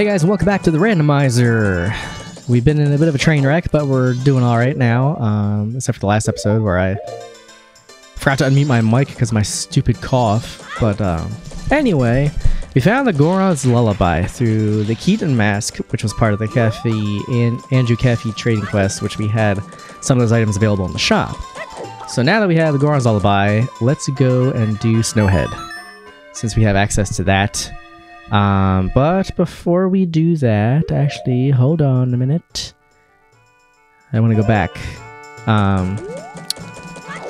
Hey guys, welcome back to the randomizer. We've been in a bit of a train wreck, but we're doing all right now. Um, except for the last episode where I forgot to unmute my mic because my stupid cough. But um, anyway, we found the Goron's Lullaby through the Keaton Mask, which was part of the Anju Cafe trading quest, which we had some of those items available in the shop. So now that we have the Goron's Lullaby, let's go and do Snowhead, since we have access to that. Um, but before we do that, actually, hold on a minute. I want to go back. Um,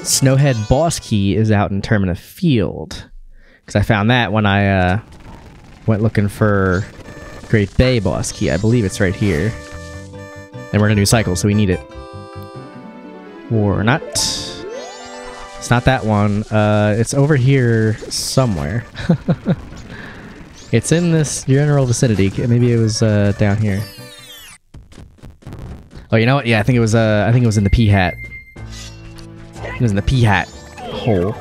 Snowhead Boss Key is out in Termina Field. Because I found that when I uh, went looking for Great Bay Boss Key. I believe it's right here. And we're going to do cycle, so we need it. Or not. It's not that one. Uh, it's over here somewhere. It's in this general vicinity. Maybe it was uh, down here. Oh, you know what? Yeah, I think it was. Uh, I think it was in the Peahat. It was in the Peahat hole.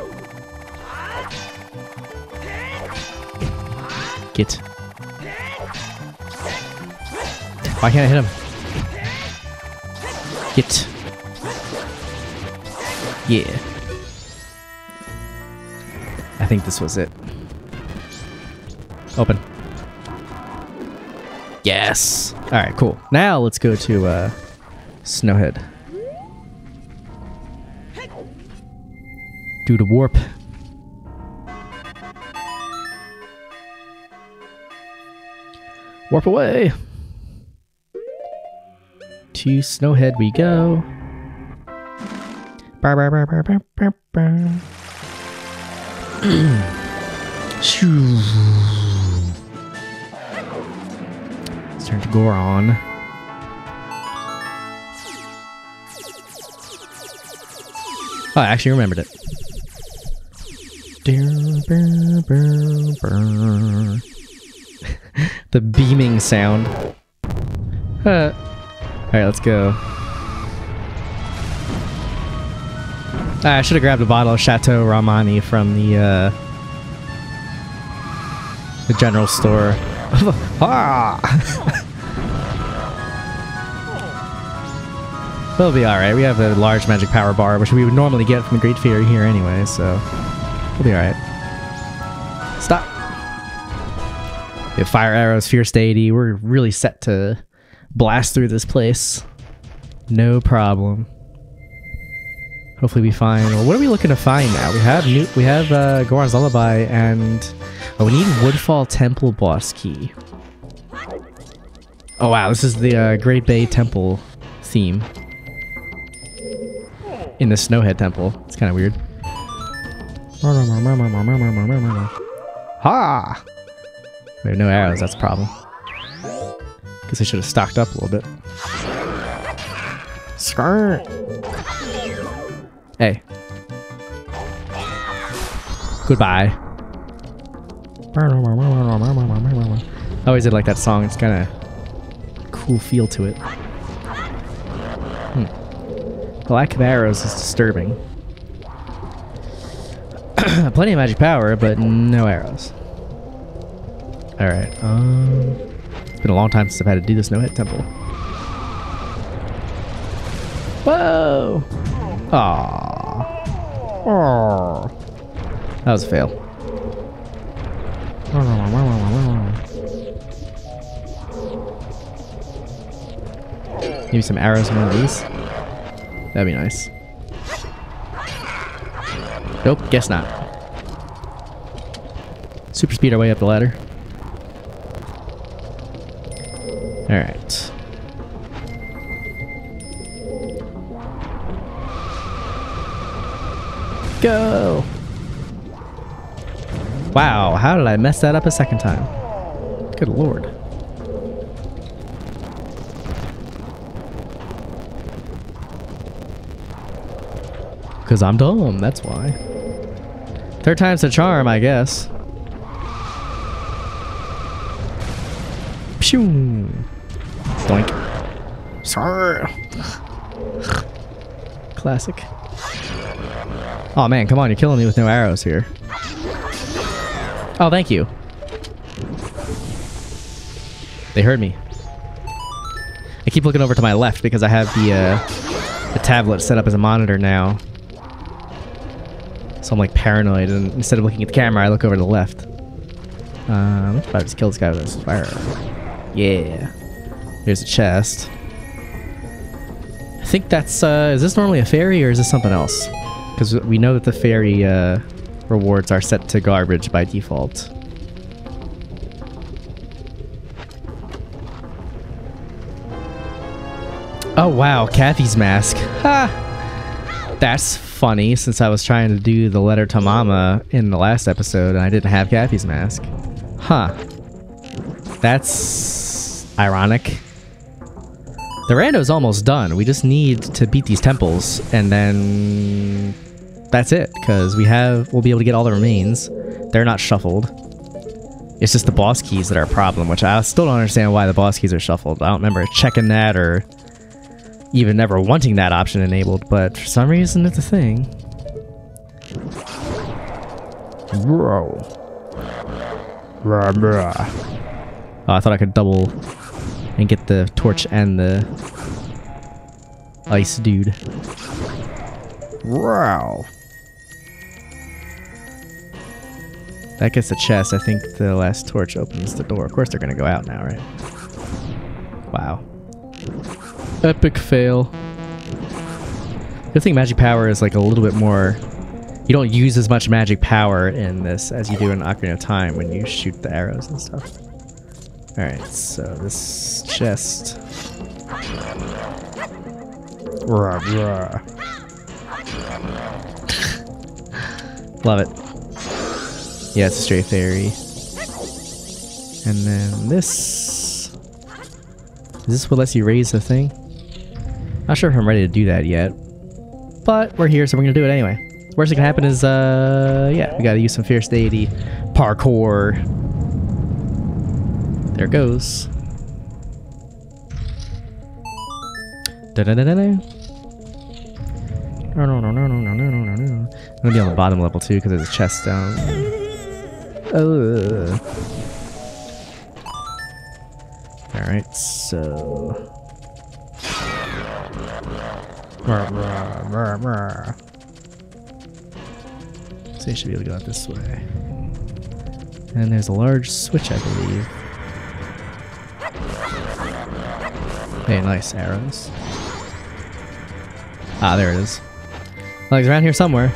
Get. Why can't I hit him? Get. Yeah. I think this was it. Open. Yes. All right, cool. Now let's go to uh, Snowhead. Do the warp. Warp away. To Snowhead we go. Bar, bar, bar, bar, bar, bar, bar. turn to Goron. Oh, I actually remembered it. the beaming sound. Alright, let's go. Ah, I should have grabbed a bottle of Chateau Romani from the uh, the general store. ah! We'll be alright. We have a large magic power bar, which we would normally get from the Great Fairy here anyway, so we'll be alright. Stop! We have fire arrows, fierce deity. We're really set to blast through this place. No problem. Hopefully we find. Well, what are we looking to find now? We have new. We have uh, Goron's Lullaby, and oh, we need Woodfall Temple boss key. Oh wow, this is the uh, Great Bay Temple theme in the Snowhead Temple. It's kind of weird. Ha! We have no arrows. That's a problem. Guess I should have stocked up a little bit. Skirt. Hey. Goodbye. Oh, I always did like that song. It's kind of cool feel to it. The lack of arrows is disturbing. Plenty of magic power, but no arrows. Alright, um... It's been a long time since I've had to do the Snowhead Temple. Whoa! Aww. Aww. That was a fail. Maybe some arrows in one of these. That'd be nice. Nope, guess not. Super speed our way up the ladder. Alright. Go! Wow, how did I mess that up a second time? Good lord. Because I'm dumb, that's why. Third time's the charm, I guess. Pew! Doink. Sir. Classic. Oh man, come on, you're killing me with no arrows here. Oh, thank you. They heard me. I keep looking over to my left because I have the uh, the tablet set up as a monitor now. So I'm like paranoid, and instead of looking at the camera, I look over to the left. Um, let's probably just kill this guy with this fire. Yeah. Here's a chest. I think that's, uh, is this normally a fairy or is this something else? Because we know that the fairy, uh, rewards are set to garbage by default. Oh wow, Kafei's mask. Ha! That's funny since I was trying to do the letter to mama in the last episode and I didn't have Kafei's mask. Huh. That's ironic. The rando's almost done. We just need to beat these temples and then that's it because we have we'll be able to get all the remains. They're not shuffled. It's just the boss keys that are a problem, which I still don't understand why the boss keys are shuffled. I don't remember checking that or even never wanting that option enabled, but for some reason it's a thing. Bro. Oh, I thought I could double and get the torch and the ice dude. Wow. That gets the chest. I think the last torch opens the door. Of course they're gonna go out now, right? Wow. Epic fail. Good thing magic power is like a little bit more... You don't use as much magic power in this as you do in Ocarina of Time when you shoot the arrows and stuff. Alright, so this chest... Love it. Yeah, it's a stray fairy. And then this... Is this what lets you raise the thing? Not sure if I'm ready to do that yet. But we're here, so we're gonna do it anyway. Worst that can happen is, uh, yeah, we gotta use some Fierce Deity parkour. There it goes. Da da da da da. No, no, no, no, no, no, no, no, no. I'm gonna be on the bottom level too because there's a chest down. Uh. Alright, so. So you should be able to go out this way. And there's a large switch, I believe. Hey, nice arrows. Ah, there it is. Like, it's around here somewhere.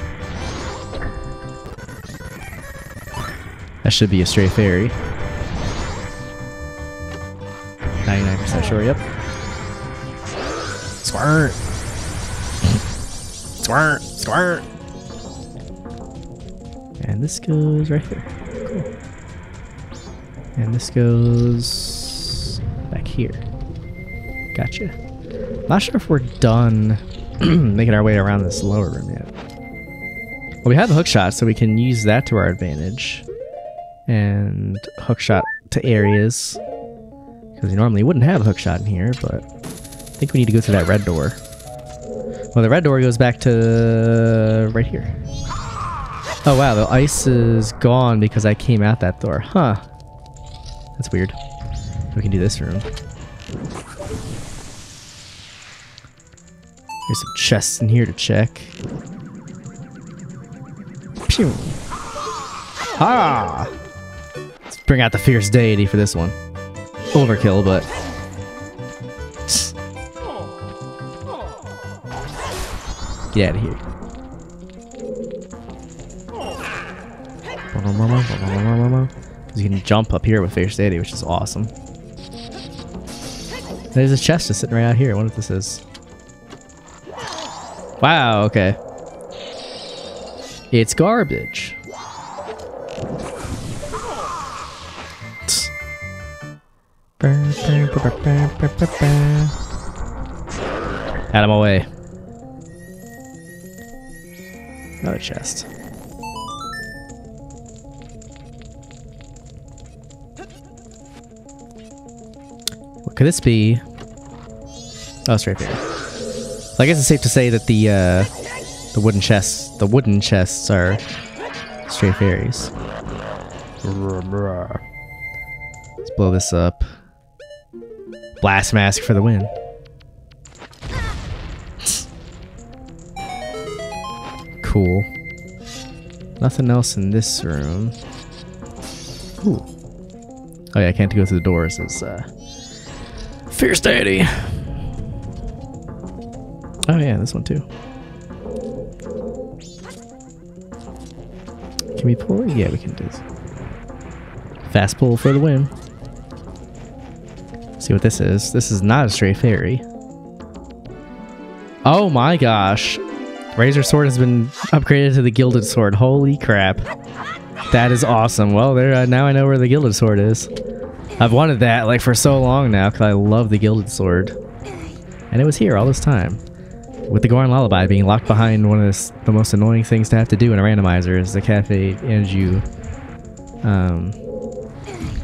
That should be a stray fairy. 99% sure, yep. Squirt! Squirt! Squirt! And this goes right here. Cool. And this goes back here. Gotcha. Not sure if we're done making our way around this lower room yet. Well, we have the hook shot, so we can use that to our advantage. And hook shot to areas. Because you normally wouldn't have a hook shot in here, but I think we need to go through that red door. Well, the red door goes back to right here. Oh wow, the ice is gone because I came out that door. Huh. That's weird. We can do this room. There's some chests in here to check. Pew! Ha! Let's bring out the fierce deity for this one. Overkill, but... Get out of here. You can jump up here with Fierce Deity, which is awesome. There's a chest just sitting right out here. I wonder what this is. Wow, okay. It's garbage. Out of my way. Another chest. What could this be? Oh, straight there. I guess it's safe to say that the uh, the wooden chests, the wooden chests are stray fairies. Let's blow this up. Blast mask for the win. Cool. Nothing else in this room. Ooh. Oh yeah, I can't go through the doors. It's uh, Fierce Deity. Oh yeah, this one too. Can we pull? Yeah, we can do this. Fast pull for the win. See what this is. This is not a stray fairy. Oh my gosh. Razor Sword has been upgraded to the Gilded Sword. Holy crap. That is awesome. Well, there. Uh, now I know where the Gilded Sword is. I've wanted that like for so long now because I love the Gilded Sword. And it was here all this time. With the Goron Lullaby being locked behind one of the, the most annoying things to have to do in a randomizer is the Cafe Anju um,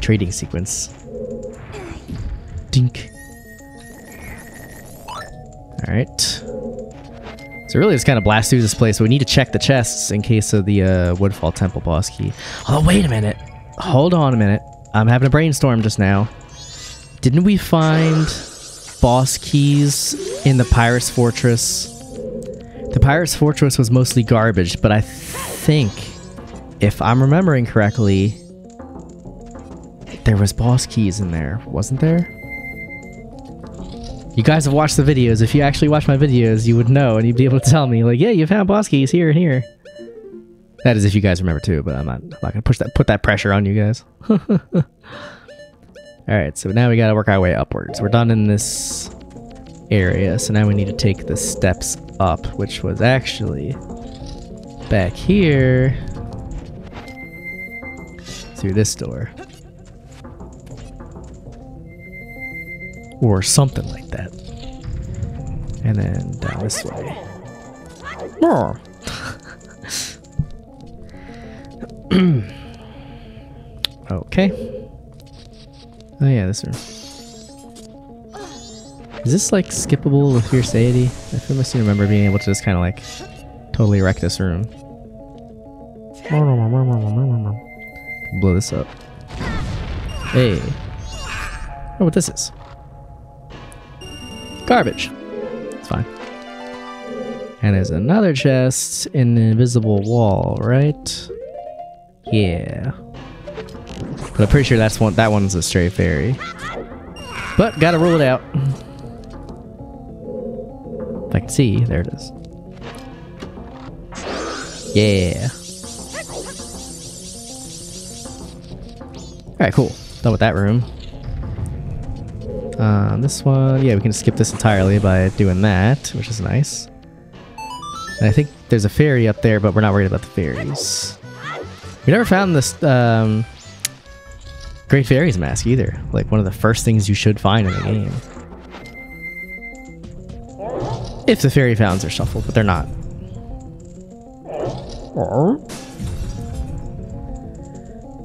trading sequence. Dink. Alright. So really just kind of blast through this place, but we need to check the chests in case of the uh, Woodfall Temple boss key. Oh, wait a minute. Hold on a minute. I'm having a brainstorm just now. Didn't we find boss keys in the Pirate's Fortress? The Pirate's Fortress was mostly garbage, but I think, if I'm remembering correctly, there was boss keys in there, wasn't there? You guys have watched the videos. If you actually watch my videos, you would know and you'd be able to tell me, like, yeah, you found boss keys here and here. That is if you guys remember too, but I'm not, I'm not gonna push that put that pressure on you guys. Alright, so now we gotta work our way upwards. We're done in this area, so now we need to take the steps up, which was actually back here through this door. Or something like that. And then down this way. Okay. Oh yeah, this room. Is this like skippable with Fierce Deity? I feel must remember being able to just kind of like totally wreck this room. Blow this up. Hey. Oh, what this is. Garbage. It's fine. And there's another chest in the invisible wall, right? Yeah. But I'm pretty sure that's one that one's a stray fairy. But gotta rule it out. If I can see, there it is. Yeah. Alright, cool. Done with that room. Um, this one, yeah, we can skip this entirely by doing that, which is nice. And I think there's a fairy up there, but we're not worried about the fairies. We never found this um, Great Fairies mask either. Like one of the first things you should find in the game. If the fairy fountains are shuffled, but they're not.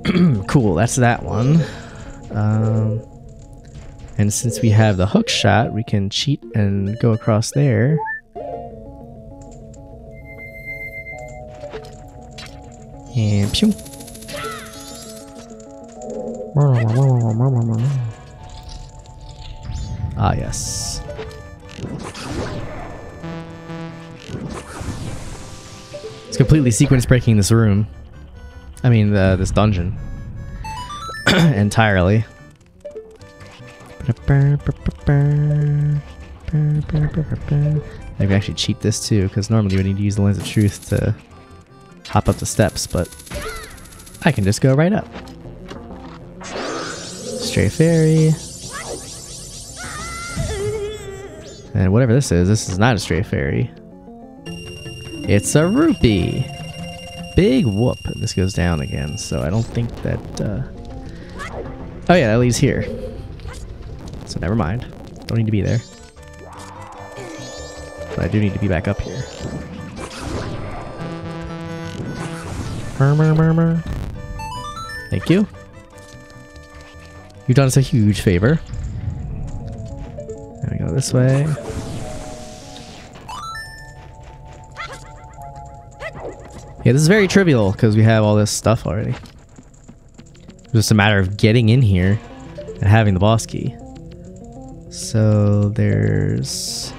cool, that's that one. Um, and since we have the hook shot, we can cheat and go across there. And pew. Ah, yes. It's completely sequence breaking this room. I mean, uh, this dungeon. Entirely. I can actually cheat this too, because normally we need to use the Lens of Truth to hop up the steps, but I can just go right up. Stray Fairy. And whatever this is, this is not a Stray Fairy. It's a Rupee! Big whoop. This goes down again, so I don't think that... Uh... Oh yeah, that leads here. So never mind. Don't need to be there. But I do need to be back up here. Murmur, murmur. Thank you. You've done us a huge favor. There we go this way. Yeah, this is very trivial because we have all this stuff already. It's just a matter of getting in here and having the boss key. So there's...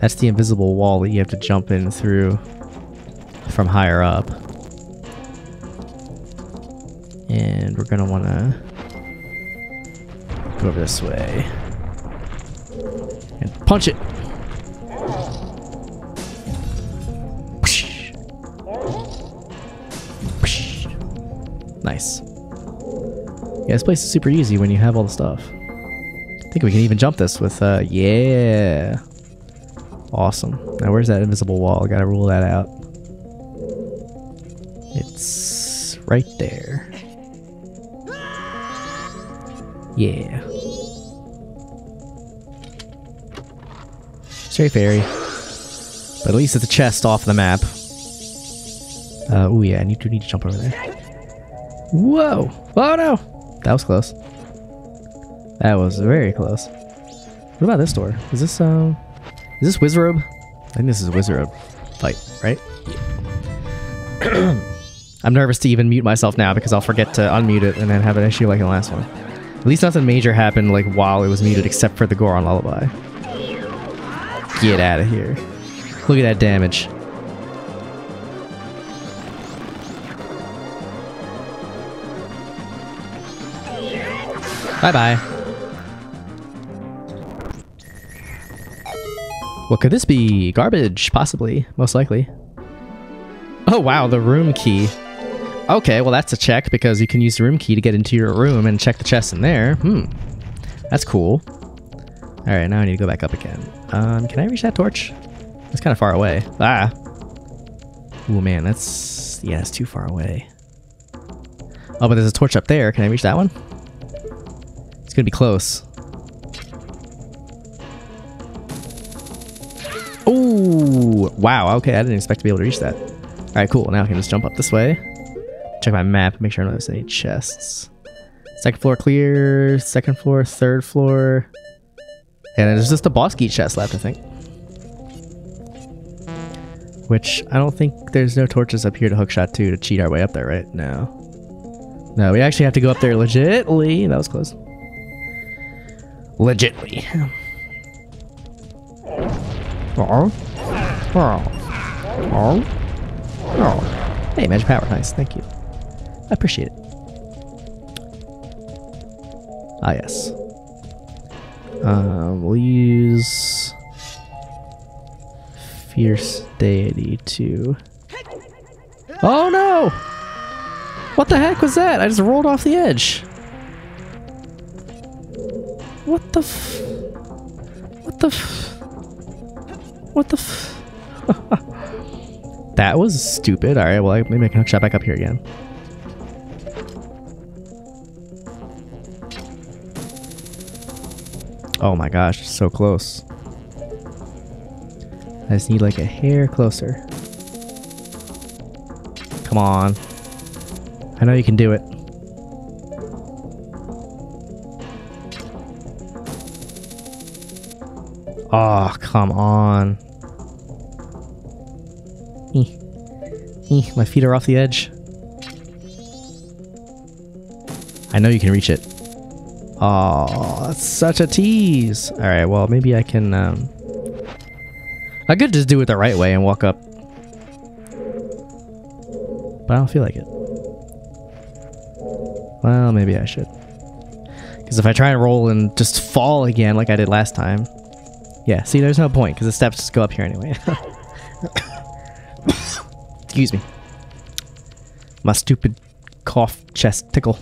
That's the invisible wall that you have to jump in through from higher up. And we're gonna wanna go over this way. And punch it! Nice. Yeah, this place is super easy when you have all the stuff. I think we can even jump this with, uh, yeah. Awesome. Now where's that invisible wall? I gotta rule that out. It's right there. Yeah. Stray fairy. But at least it's a chest off the map. Uh, oh yeah, I need to need to jump over there. Whoa! Oh no! That was close. That was very close. What about this door? Is this, um... Is this Wizrobe? I think this is Wizrobe fight, right? I'm nervous to even mute myself now because I'll forget to unmute it and then have an issue like the last one. At least nothing major happened like while it was muted except for the Goron Lullaby. Get out of here. Look at that damage. Bye-bye. What could this be? Garbage, possibly. Most likely. Oh, wow, the room key. Okay, well that's a check because you can use the room key to get into your room and check the chest in there. Hmm. That's cool. Alright, now I need to go back up again. Um, can I reach that torch? It's kind of far away. Ah! Oh man, that's... Yeah, it's too far away. Oh, but there's a torch up there. Can I reach that one? It's gonna be close. Wow. Okay, I didn't expect to be able to reach that. All right, cool. Now I can just jump up this way. Check my map, make sure I don't miss any chests. Second floor clear, second floor, third floor. And there's just a boss key chest left, I think. Which, I don't think there's no torches up here to hookshot to to cheat our way up there, right? No. No, we actually have to go up there legitly. That was close. Legitly. Oh. Oh. Oh. Hey, magic power. Nice. Thank you. I appreciate it. Ah, yes. Um, we'll use Fierce Deity to... Oh no! What the heck was that? I just rolled off the edge. What the f... What the f... What the f... that was stupid. Alright, well, maybe I can hook shot back up here again. Oh my gosh, so close. I just need like a hair closer. Come on. I know you can do it. Oh, come on. My feet are off the edge. I know you can reach it. Oh, that's such a tease. All right, well, maybe I can... Um, I could just do it the right way and walk up. But I don't feel like it. Well, maybe I should. Because if I try and roll and just fall again like I did last time, yeah, see, there's no point, because the steps just go up here anyway. Excuse me. My stupid cough chest tickle.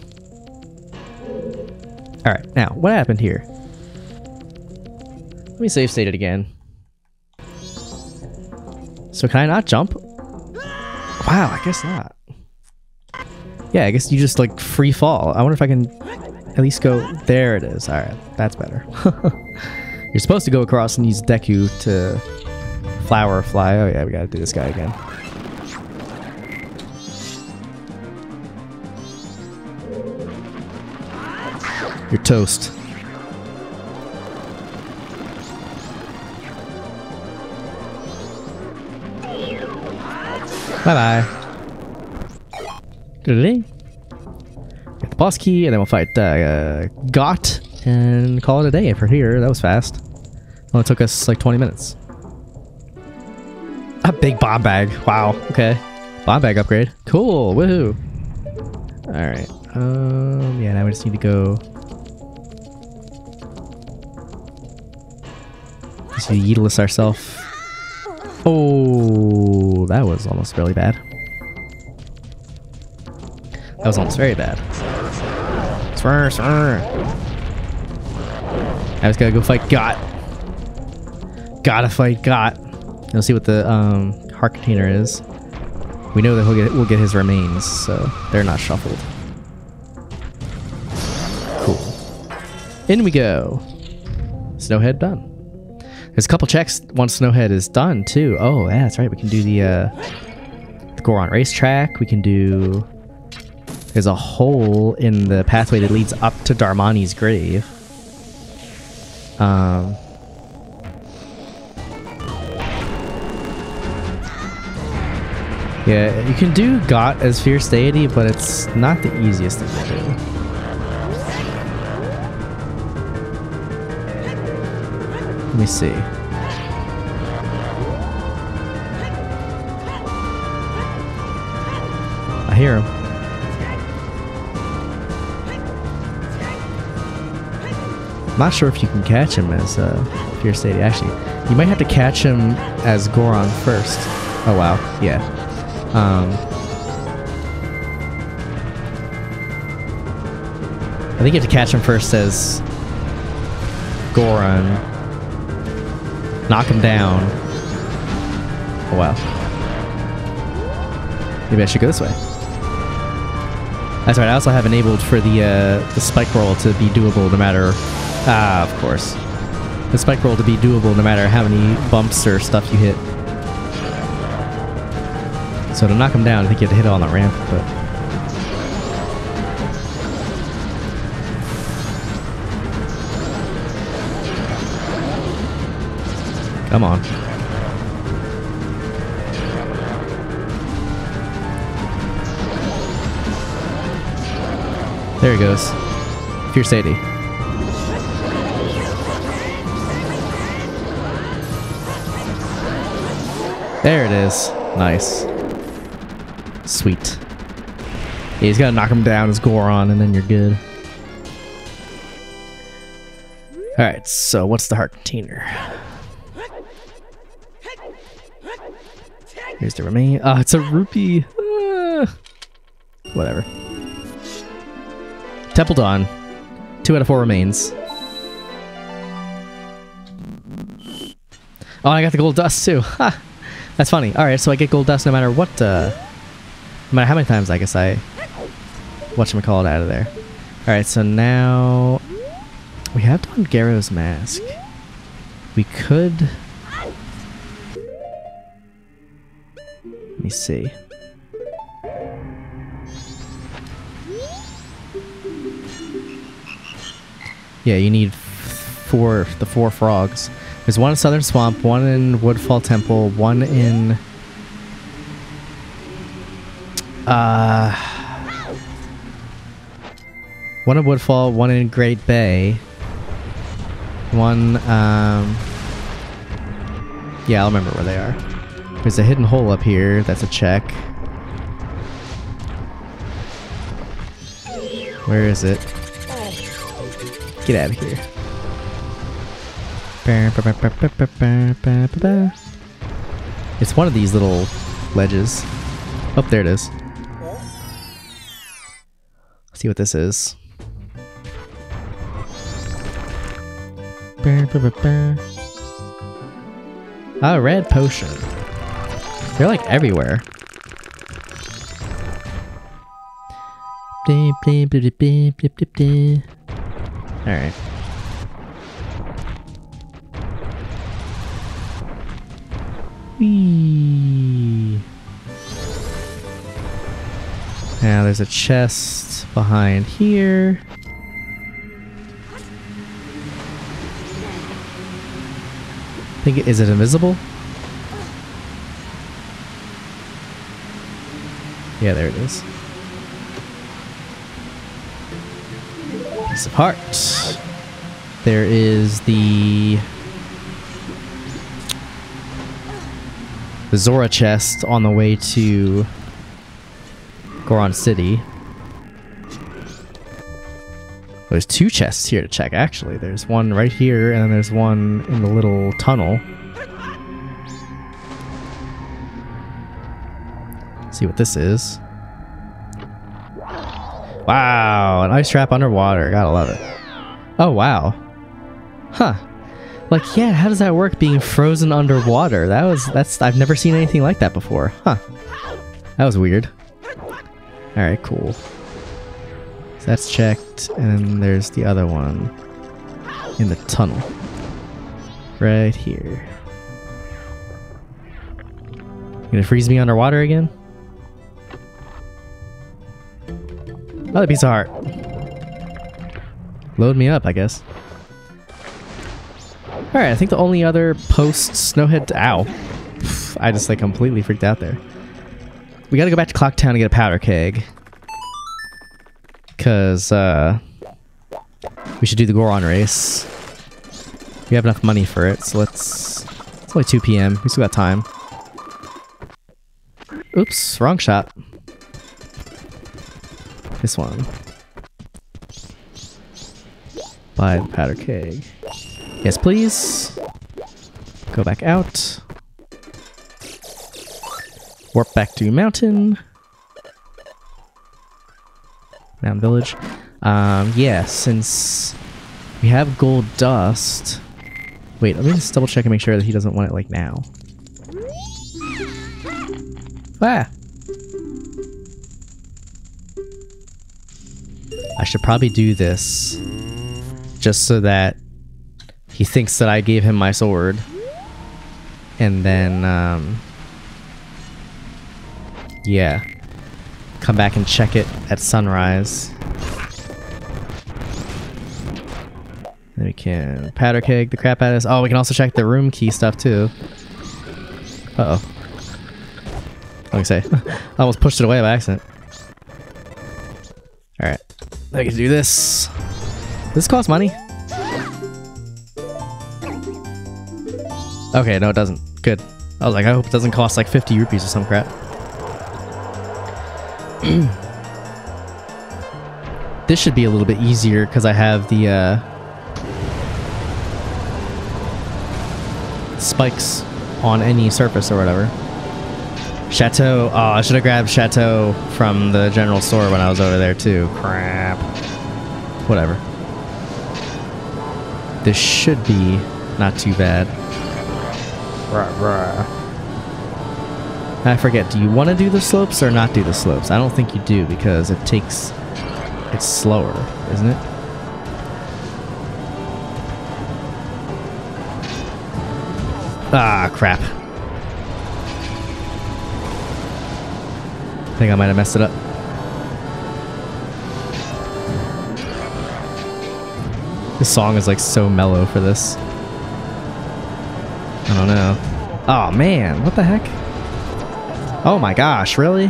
Alright, now, what happened here? Let me save state it again. So can I not jump? Wow, I guess not. Yeah, I guess you just like free fall. I wonder if I can at least go... There it is. Alright, that's better. You're supposed to go across and use Deku to flower fly. Oh yeah, we gotta do this guy again. You're toast. Bye bye. Get the boss key, and then we'll fight uh, uh, Goht and call it a day for here. That was fast. Only took us like 20 minutes. A big bomb bag. Wow. Okay. Bomb bag upgrade. Cool. Woohoo. Alright. Um, yeah, now we just need to go... to Yeetless ourselves. Oh, that was almost really bad. That was almost very bad. Swear, swear. I just gotta go fight Goht. Gotta fight Goht. Let's see what the um, heart container is. We know that we'll get we'll get his remains, so they're not shuffled. Cool. In we go. Snowhead done. There's a couple checks once Snowhead is done too. Oh, yeah, that's right. We can do the, uh, the Goron racetrack. We can do. There's a hole in the pathway that leads up to Darmani's grave. Um. Yeah, you can do Goht as Fierce Deity, but it's not the easiest thing to do. Let me see. I hear him. Not sure if you can catch him as uh, Fierce Deity. Actually, you might have to catch him as Goron first. Oh wow, yeah. Um, I think you have to catch him first as Goron. Knock him down. Oh wow. Maybe I should go this way. That's right. I also have enabled for the uh, the spike roll to be doable no matter. Ah, of course. The spike roll to be doable no matter how many bumps or stuff you hit. So to knock him down, I think you have to hit it on the ramp, but. Come on. There he goes. Fierce Deity. There it is. Nice. Sweet. Yeah, he's gotta knock him down as Goron, and then you're good. Alright, so what's the heart container? Here's the remain. Oh, it's a rupee. Uh, whatever. Temple Dawn. Two out of four remains. Oh, I got the gold dust too. Ha! That's funny. Alright, so I get gold dust no matter what, uh... No matter how many times I guess I... Whatchamacallit out of there. Alright, so now... We have done Garo's mask. We could... me see. Yeah, you need four, the four frogs. There's one in Southern Swamp, one in Woodfall Temple, one in... Uh... One in Woodfall, one in Great Bay. One, um... Yeah, I'll remember where they are. There's a hidden hole up here. That's a check. Where is it? Get out of here. It's one of these little ledges. Oh, there it is. Let's see what this is. Oh, red potion. They're like everywhere. Alright. Whee. Now there's a chest behind here. I think is it invisible? Yeah, there it is. Piece of heart. There is the the Zora chest on the way to Goron City. There's two chests here to check, actually. There's one right here, and then there's one in the little tunnel. See what this is. Wow, an ice trap underwater. Gotta love it. Oh, wow. Huh. Like, yeah, how does that work being frozen underwater? That was, that's, I've never seen anything like that before. Huh. That was weird. Alright, cool. So that's checked, and there's the other one in the tunnel. Right here. You gonna freeze me underwater again? Another piece of heart. Load me up, I guess. Alright, I think the only other post Snowhead... Ow. I just like completely freaked out there. We gotta go back to Clock Town and get a powder keg. Because, uh... We should do the Goron race. We have enough money for it, so let's... It's only 2 p.m. We still got time. Oops, wrong shot. This one. Buy the powder keg. Yes, please. Go back out. Warp back to mountain. Mountain village. Um, yeah, since we have gold dust. Wait, let me just double check and make sure that he doesn't want it like now. Ah! I should probably do this just so that he thinks that I gave him my sword. And then, um, yeah, come back and check it at sunrise. Then we can powder keg the crap out of us. Oh, we can also check the room key stuff too. Uh oh. Let me say, I almost pushed it away by accident. Alright. I can do this. This costs money. Okay, no it doesn't. Good. I was like, I hope it doesn't cost like 50 rupees or some crap. this should be a little bit easier because I have the uh, spikes on any surface or whatever. Chateau. Oh, I should have grabbed Chateau from the general store when I was over there too. Crap. Whatever. This should be not too bad. I forget, do you want to do the slopes or not do the slopes? I don't think you do because it takes... It's slower, isn't it? Ah, crap. Think I might have messed it up. This song is like so mellow for this. I don't know. Oh man, what the heck? Oh my gosh, really?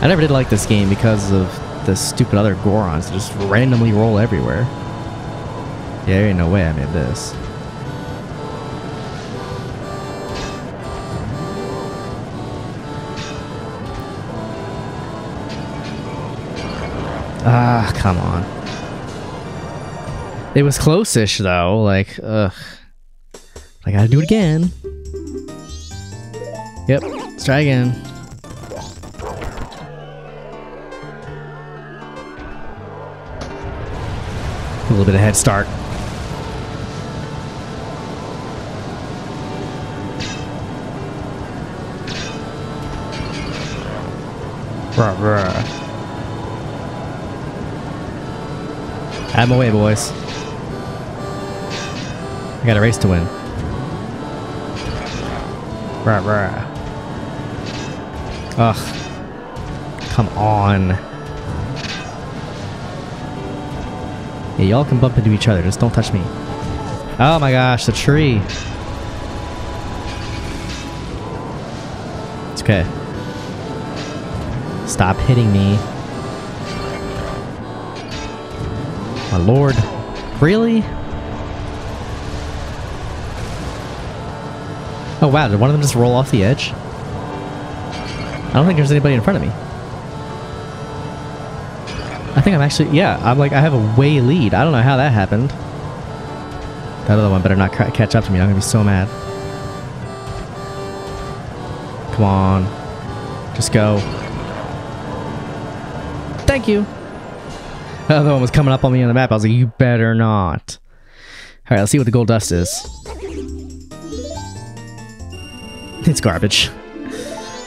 I never did like this game because of the stupid other Gorons that just randomly roll everywhere. Yeah, there ain't no way I made this. Ah, come on. It was close-ish though, like, ugh. I gotta do it again. Yep, let's try again. A little bit of head start. Bruh, bruh. My way, boys. I got a race to win. Rah, rah. Ugh. Come on. Yeah, y'all can bump into each other. Just don't touch me. Oh my gosh, the tree. It's okay. Stop hitting me. My lord. Really? Oh wow, did one of them just roll off the edge? I don't think there's anybody in front of me. I think I'm actually, yeah, I'm like, I have a way lead. I don't know how that happened. That other one better not catch up to me. I'm gonna be so mad. Come on. Just go. Thank you. The other one was coming up on me on the map. I was like, you better not. Alright, let's see what the gold dust is. It's garbage.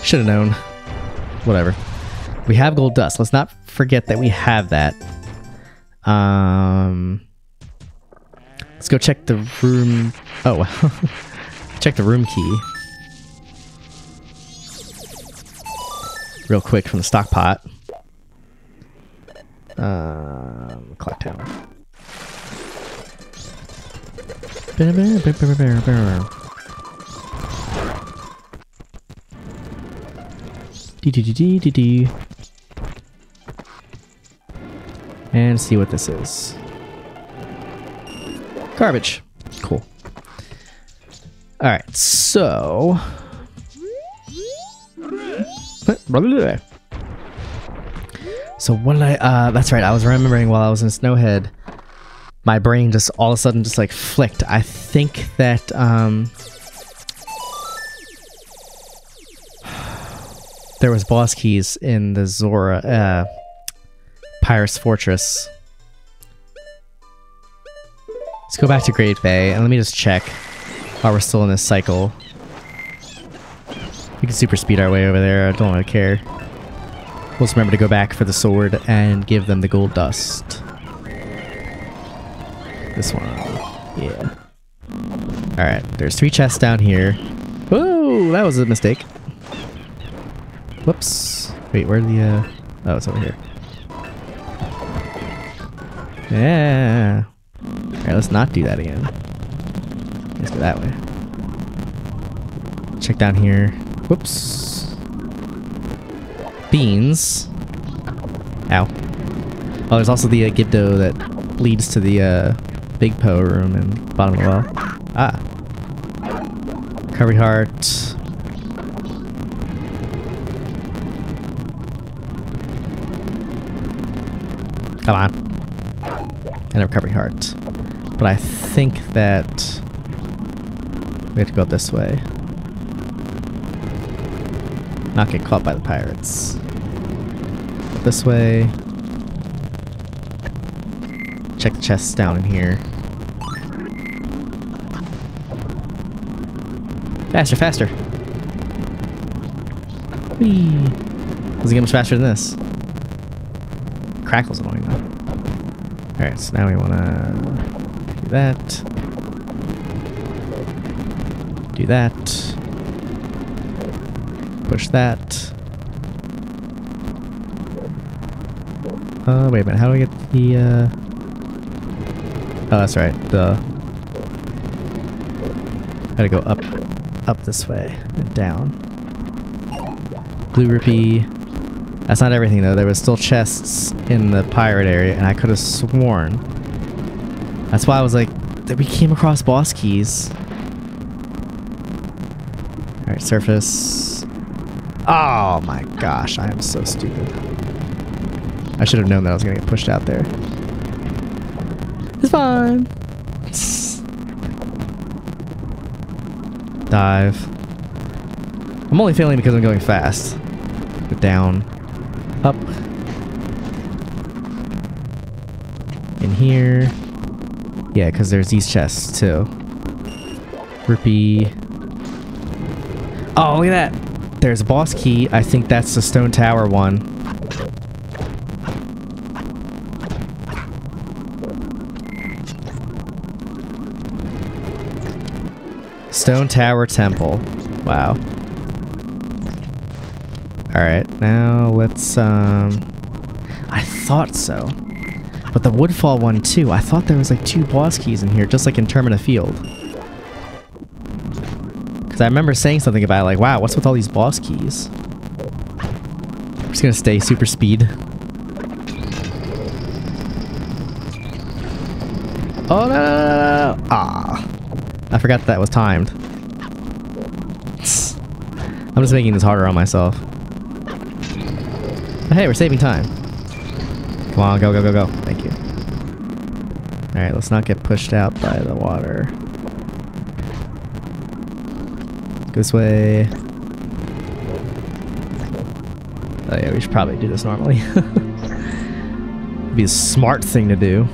Should have known. Whatever. We have gold dust. Let's not forget that we have that. Um, let's go check the room. Oh, check the room key. Real quick from the stock pot. Um, clock tower. And see what this is. Garbage. Cool. Alright, so... So what did I... Uh, that's right, I was remembering while I was in Snowhead, my brain just all of a sudden just like flicked. I think that... Um, there was boss keys in the Zora... Uh, Pirates' Fortress. Let's go back to Great Bay and let me just check while we're still in this cycle. We can super speed our way over there. I don't really care. We'll remember to go back for the sword and give them the gold dust. This one. Yeah. Alright, there's three chests down here. Whoa, that was a mistake. Whoops. Wait, where the, uh... Oh, it's over here. Yeah. Alright, let's not do that again. Let's go that way. Check down here. Whoops. Beans. Ow. Oh, there's also the uh, Gibdo that leads to the uh, Big Po room and bottom of the well. Ah. Recovery heart. Come on and a recovery heart. But I think that we have to go this way. Not get caught by the pirates. This way. Check the chests down in here. Faster, faster. Whee! Doesn't get much faster than this. Crackle's annoying though. Alright, so now we want to do that. Do that. Push that. Uh, wait a minute, how do I get the, uh... Oh, that's right, the... Gotta go up, up this way, and down. Blue rupee. That's not everything though. There was still chests in the pirate area, and I could have sworn. That's why I was like, that we came across boss keys. Alright, surface. Oh my gosh, I am so stupid. I should have known that I was going to get pushed out there. It's fine. Dive. I'm only failing because I'm going fast. Go down. Up. In here. Yeah, because there's these chests too. Rupee. Oh, look at that. There's a boss key. I think that's the stone tower one. Stone Tower Temple. Wow. Alright, now let's, um... I thought so. But the Woodfall one, too. I thought there was, like, two boss keys in here, just like in Termina Field. Because I remember saying something about, like, wow, what's with all these boss keys? I'm just gonna stay super speed. Oh, no. Ah. I forgot that was timed. I'm just making this harder on myself. But hey, we're saving time. Come on, go, go, go, go. Thank you. Alright, let's not get pushed out by the water. Go this way. Oh yeah, we should probably do this normally. be a smart thing to do.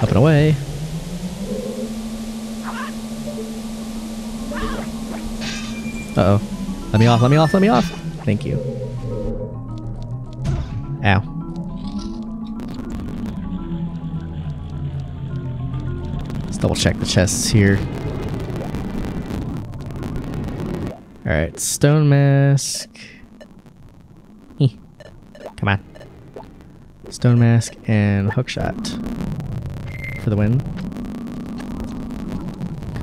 Up and away. Uh-oh. Let me off, let me off, let me off. Thank you. Ow. Let's double check the chests here. Alright, stone mask. Come on. Stone mask and hookshot for the win.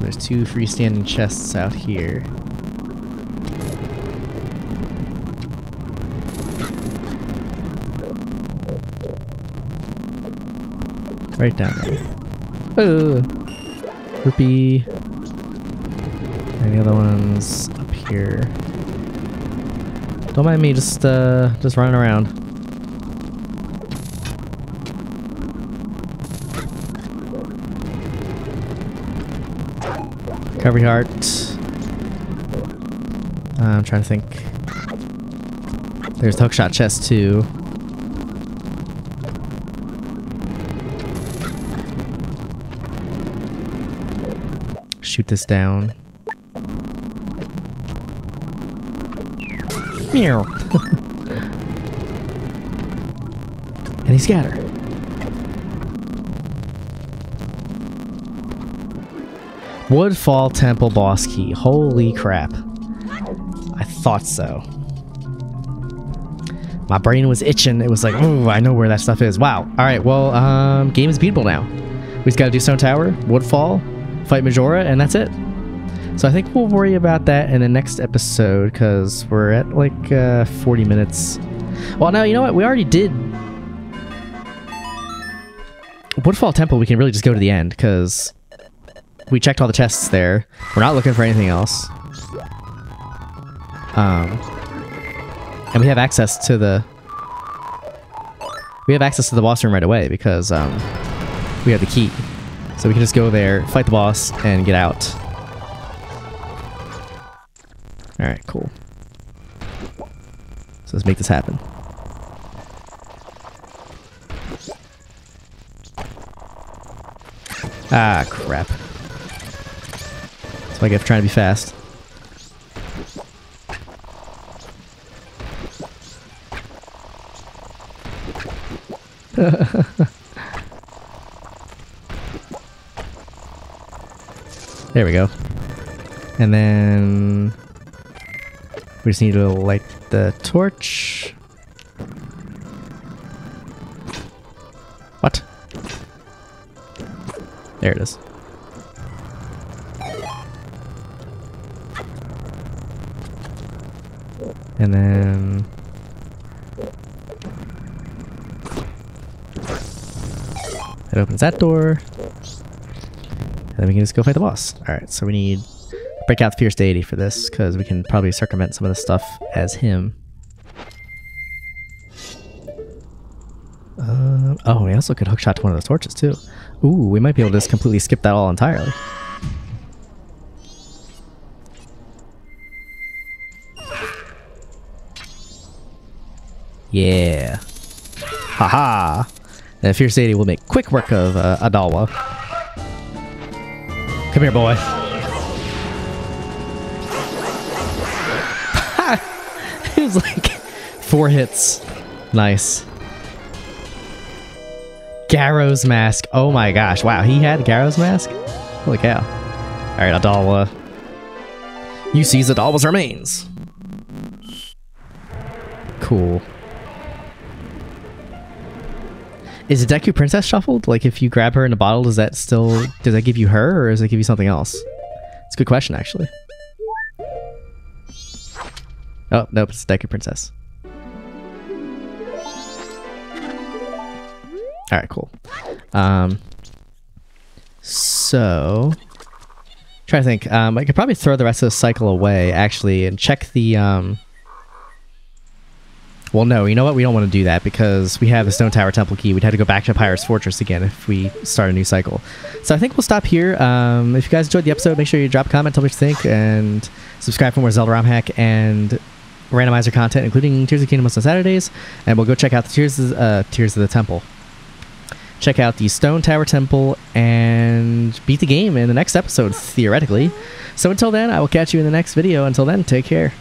There's two freestanding chests out here. Right down there. Oh, rupee. And the other one's up here. Don't mind me just uh just running around. Recovery heart. I'm trying to think. There's the hookshot chest too. Shoot this down. Meow. and he scatter. Woodfall Temple boss key. Holy crap. I thought so. My brain was itching. It was like, oh, I know where that stuff is. Wow. All right, well, um, game is beatable now. We just got to do Stone Tower, Woodfall, fight Majora, and that's it. So I think we'll worry about that in the next episode because we're at like uh, 40 minutes. Well, now, you know what? We already did Woodfall Temple. We can really just go to the end because we checked all the chests there. We're not looking for anything else. Um, and we have access to the we have access to the boss room right away because um, we have the key. So we can just go there, fight the boss, and get out. Alright, cool. So let's make this happen. Ah, crap. That's why I get trying to be fast. there we go. And then we just need to light the torch. What? There it is. And then... It opens that door. Then we can just go fight the boss. Alright, so we need break out the Fierce Deity for this, because we can probably circumvent some of the stuff as him. Uh, oh, we also could hookshot to one of those torches too. Ooh, we might be able to just completely skip that all entirely. Yeah. Haha. And Fierce Deity will make quick work of uh, Odolwa. Come here, boy. it was like four hits. Nice. Garo's mask. Oh my gosh. Wow, he had Garo's mask? Holy cow. Alright, Odolwa. You seize Odolwa's remains. Cool. Is Deku Princess shuffled? Like if you grab her in a bottle, does that still does that give you her or does it give you something else? It's a good question actually. Oh, nope, it's Deku Princess. All right, cool. Um, so try to think. Um, I could probably throw the rest of the cycle away actually and check the um. Well, no, you know what? We don't want to do that because we have the Stone Tower Temple key. We'd have to go back to Pirates' Fortress again if we start a new cycle. So I think we'll stop here. Um, if you guys enjoyed the episode, make sure you drop a comment, tell me what you think, and subscribe for more Zelda ROM hack and randomizer content, including Tears of the Kingdom on Saturdays. And we'll go check out the Tears of, uh, Tears of the Temple. Check out the Stone Tower Temple and beat the game in the next episode, theoretically. So until then, I will catch you in the next video. Until then, take care.